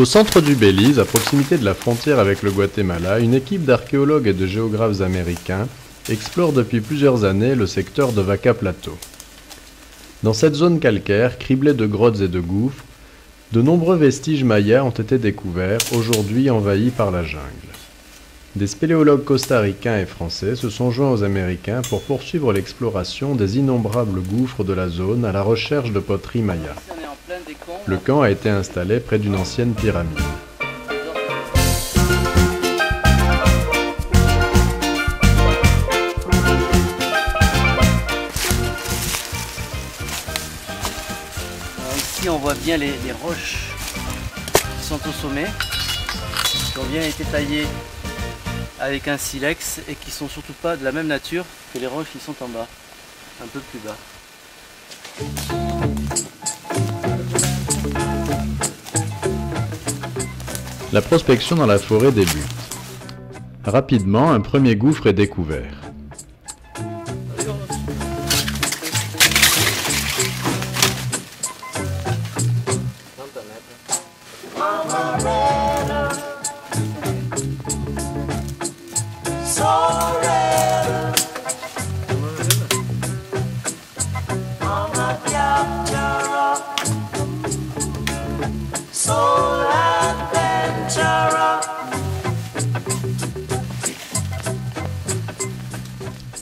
Au centre du Belize, à proximité de la frontière avec le Guatemala, une équipe d'archéologues et de géographes américains explore depuis plusieurs années le secteur de Vaca Plateau. Dans cette zone calcaire, criblée de grottes et de gouffres, de nombreux vestiges mayas ont été découverts, aujourd'hui envahis par la jungle. Des spéléologues costaricains et français se sont joints aux Américains pour poursuivre l'exploration des innombrables gouffres de la zone à la recherche de poteries mayas. Le camp a été installé près d'une ancienne pyramide. Ici on voit bien les, les roches qui sont au sommet, qui ont bien été taillées avec un silex et qui sont surtout pas de la même nature que les roches qui sont en bas, un peu plus bas. La prospection dans la forêt débute. Rapidement, un premier gouffre est découvert.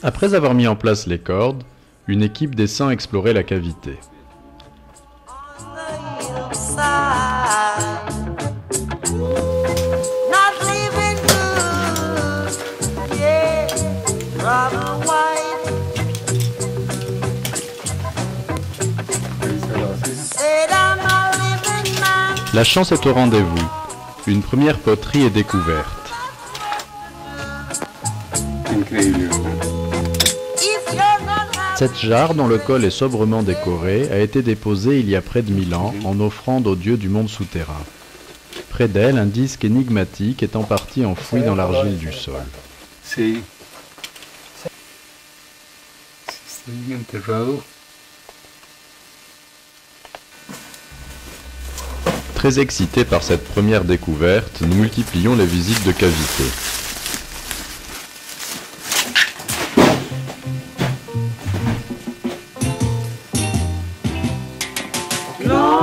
Après avoir mis en place les cordes, une équipe descend explorer la cavité. La chance est au rendez-vous. Une première poterie est découverte. Cette jarre, dont le col est sobrement décoré, a été déposée il y a près de mille ans en offrande au dieu du monde souterrain. Près d'elle, un disque énigmatique est en partie enfoui dans l'argile du sol. Très excités par cette première découverte, nous multiplions les visites de cavités. No.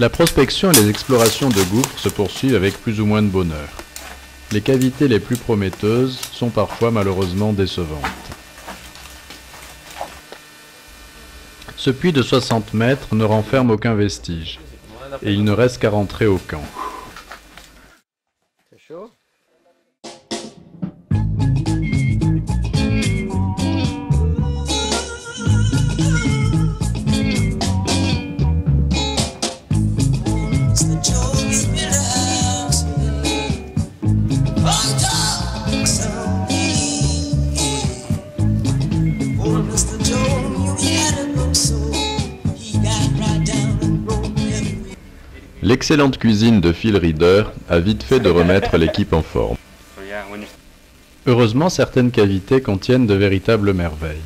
La prospection et les explorations de gouffres se poursuivent avec plus ou moins de bonheur. Les cavités les plus prometteuses sont parfois malheureusement décevantes. Ce puits de 60 mètres ne renferme aucun vestige, et il ne reste qu'à rentrer au camp. L'excellente cuisine de Phil Reader a vite fait de remettre l'équipe en forme. Heureusement, certaines cavités contiennent de véritables merveilles.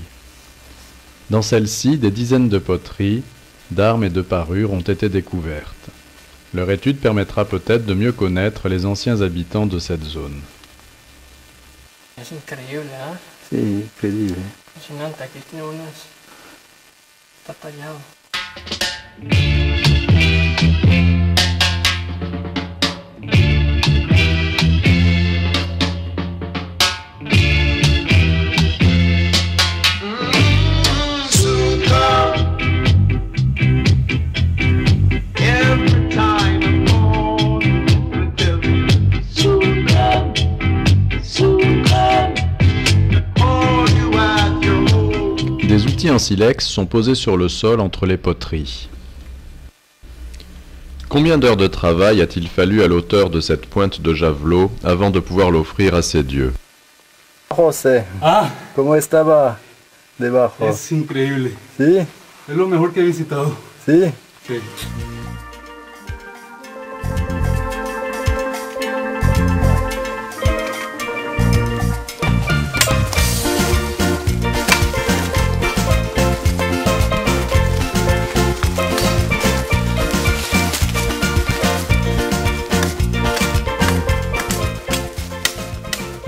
Dans celles-ci, des dizaines de poteries, d'armes et de parures ont été découvertes. Leur étude permettra peut-être de mieux connaître les anciens habitants de cette zone. Des outils en silex sont posés sur le sol entre les poteries. Combien d'heures de travail a-t-il fallu à l'auteur de cette pointe de javelot avant de pouvoir l'offrir à ses dieux? José, Ah, ¿cómo estaba debajo? es increíble. ¿Sí? Es lo mejor que he visitado. ¿Sí? Sí.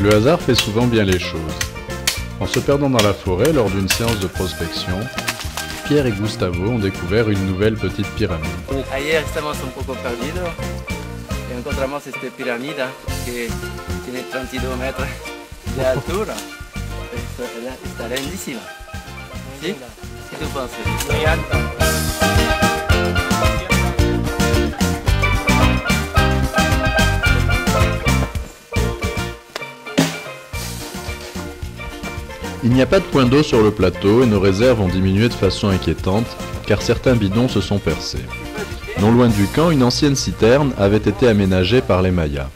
Le hasard fait souvent bien les choses. En se perdant dans la forêt lors d'une séance de prospection, Pierre et Gustavo ont découvert une nouvelle petite pyramide. Ayer estamos un poco perdidos encontramos esta piramida que tiene 32 metros de altura. Está lindísima. ¿Sí? ¿Qué tú piensas? Muy alta. Il n'y a pas de point d'eau sur le plateau et nos réserves ont diminué de façon inquiétante car certains bidons se sont percés. Non loin du camp, une ancienne citerne avait été aménagée par les Mayas.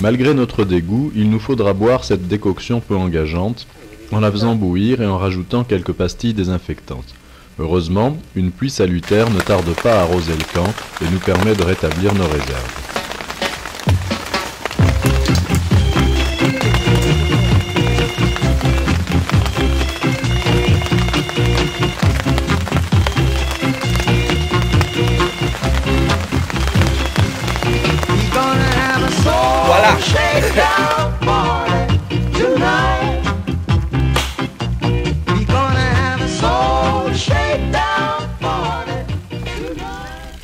Malgré notre dégoût, il nous faudra boire cette décoction peu engageante en la faisant bouillir et en rajoutant quelques pastilles désinfectantes. Heureusement, une pluie salutaire ne tarde pas à arroser le camp et nous permet de rétablir nos réserves.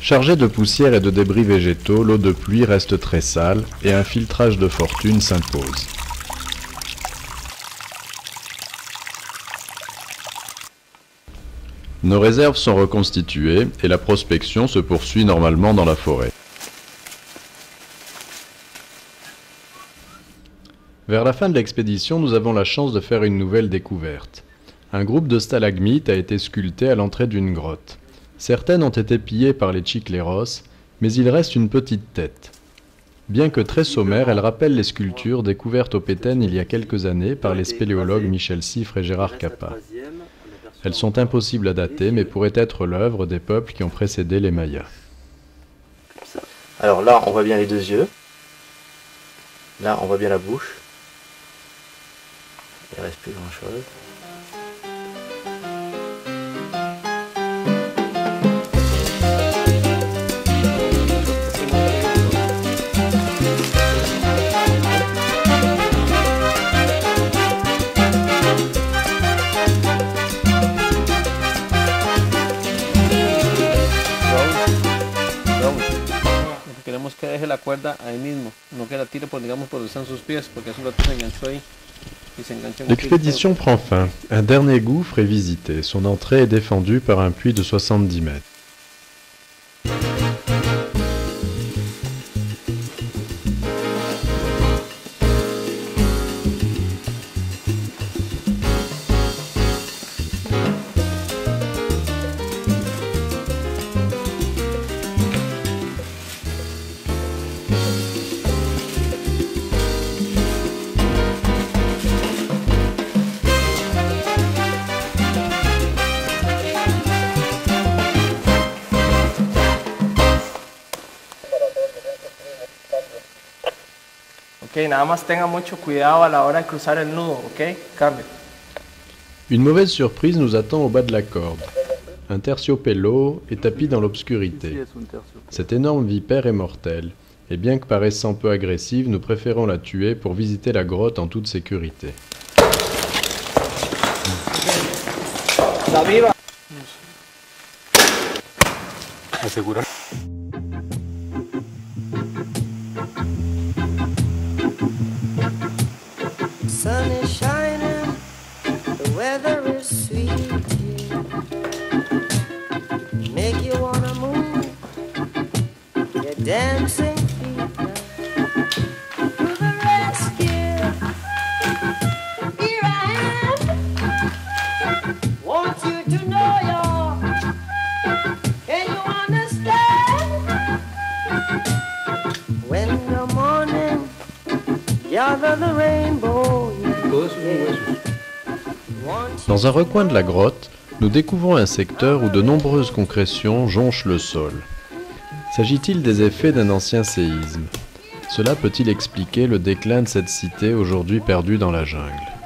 Chargée de poussière et de débris végétaux, l'eau de pluie reste très sale et un filtrage de fortune s'impose. Nos réserves sont reconstituées et la prospection se poursuit normalement dans la forêt. Vers la fin de l'expédition, nous avons la chance de faire une nouvelle découverte. Un groupe de stalagmites a été sculpté à l'entrée d'une grotte. Certaines ont été pillées par les chicleros, mais il reste une petite tête. Bien que très sommaire, elle rappelle les sculptures découvertes au Péten il y a quelques années par les spéléologues Michel Siffre et Gérard Capa. Elles sont impossibles à dater, mais pourraient être l'œuvre des peuples qui ont précédé les Mayas. Alors là, on voit bien les deux yeux. Là, on voit bien la bouche. Il reste plus grand tire por, digamos, por donde están sus pies, porque hace un rato se enganchó ahí y se enganchó en un filo. L'expédition prend fin. Un dernier gouffre est visité. Son entrée est défendue par un puits de 70 mètres. Ok, nada más tenga mucho cuidado a la hora de cruzar el nudo, ok? Cambio. Une mauvaise surprise nous attend au bas de la corde. Un terciopelo est tapis dans l'obscurité. Cette énorme vipère est mortelle, et bien que paraissant peu agressive, nous préférons la tuer pour visiter la grotte en toute sécurité. Asegurar. sun Dans un recoin de la grotte, nous découvrons un secteur où de nombreuses concrétions jonchent le sol. S'agit-il des effets d'un ancien séisme? Cela peut-il expliquer le déclin de cette cité aujourd'hui perdue dans la jungle?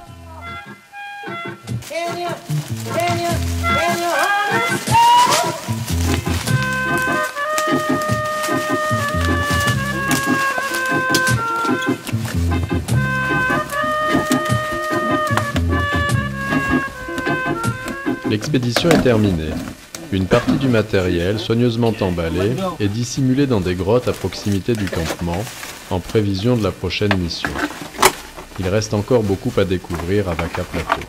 L'expédition est terminée. Une partie du matériel, soigneusement emballé, est dissimulée dans des grottes à proximité du campement, en prévision de la prochaine mission. Il reste encore beaucoup à découvrir à Vaca Plateau.